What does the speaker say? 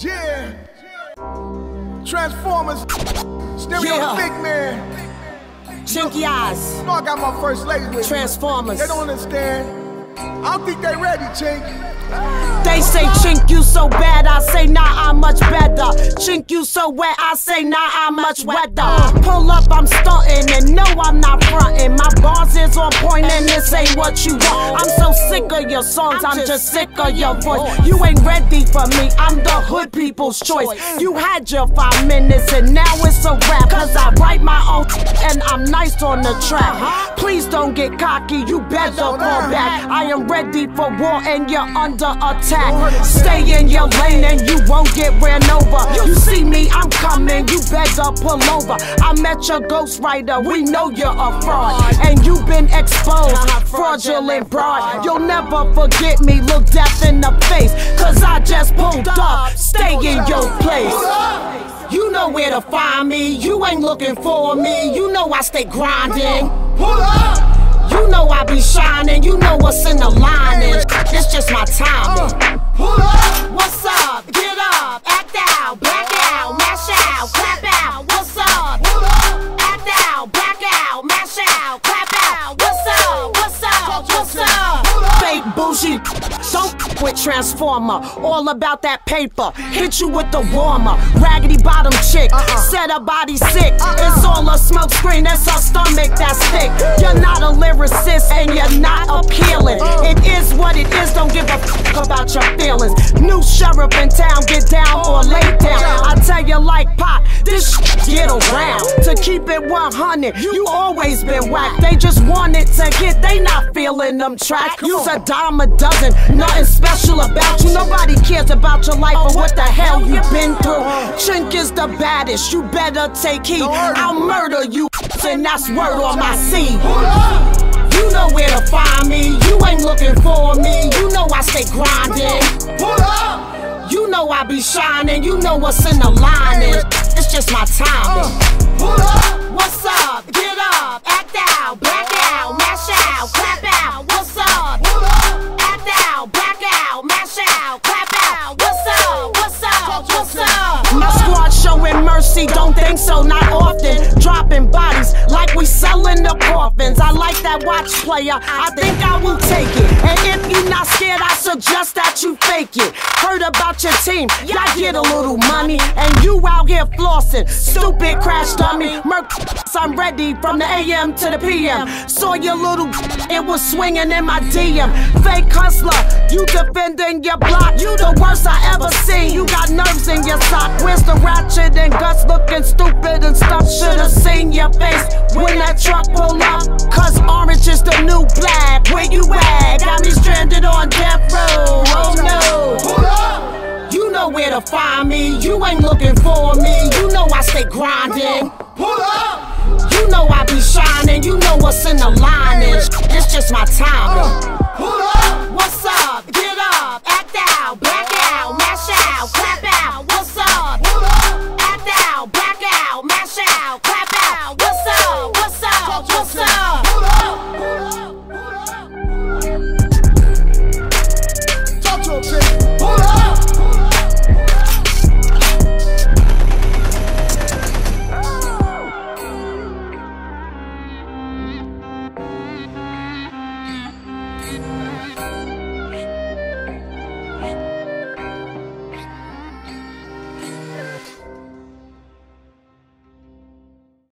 Yeah. Tranzformaz. Stereo Yeah. Big Man. Chinky eyes, You know I got my first lady with me. Tranzformaz. They don't understand. I don't think they ready, Chink. They say chink you so bad, I say nah I'm much better. Chink you so wet, I say nah I'm much wetter. Pull up, I'm stunting on point and this ain't what you want. I'm so sick of your songs, I'm just sick of your voice. You ain't ready for me, I'm the hood people's choice. You had your five minutes and now it's a wrap. Cause I write my own and I'm nice on the track. Uh-huh. Please don't get cocky, you better fall back. I am ready for war and you're under attack. Stay in your lane and you won't get ran over. You see me, I'm coming, you better pull over. I met your ghostwriter, we know you're a fraud. And you've been exposed, fraudulent broad. You'll never forget me, look death in the face. Cause I just pulled up, stay in your place. You know where to find me, you ain't looking for me. You know I stay grinding. Pull up. You know I be shining, you know what's in the lining. It's just my timing. Uh, pull up. What's up? Get What's up? What's up? What's up? Fake bougie, don't with Transformer. All about that paper. Hit you with the warmer. Raggedy bottom chick, uh-uh. set her body sick. It's all a smoke screen, that's her stomach that's thick. You're not a lyricist and you're not appealing. Uh. It is what it is, don't give a f- about your feelings. New sheriff in town, get down or lay get around. To keep it 100, you always been whack. They just wanted to hit, they not feeling them tracks. Use a dime a dozen, nothing special about you. Nobody cares about your life or what the hell you been through. Chink is the baddest, you better take heed. I'll murder you, and that's word on my seed. You know where to find me, you ain't looking for me. You know I stay grinding. You know I be shining, you know what's in the lining. It's my timing. Uh, pull up. What's up? Get up, act out, black out, mash out, clap out. What's up? Pull up. Act out, black out, mash out, clap out. What's up? What's up? What's up? My squad showing mercy, don't think so, not often. Dropping bodies like we selling the coffins. I like that watch player, I think I will take it. And if you not scared, I suggest that you fake it. Heard about your team, y'all get a little money, and you out here flossing. Stupid crash dummy, Merc, I'm ready from the AM to the PM. Saw your little, it was swinging in my DM. Fake hustler, you defending your block. You the worst I ever seen. You got nerves in your sock. Where's the ratchet and guts looking stupid and stuff? Should've seen your face when that truck pull up. Cause orange is the new black. Where you at? Got me stranded find me. You ain't looking for me. You know I stay grinding. Pull up. You know I be shining. You know what's in the lineage. It's just my timing. Uh, pull up. What's up? Get up. Act out. Back out. Mash out. Clap out. What's up? Pull up. Act out. Back out. Mash out. Clap out. What's up? What's up? What's up? What's up? Pull up. Pull up.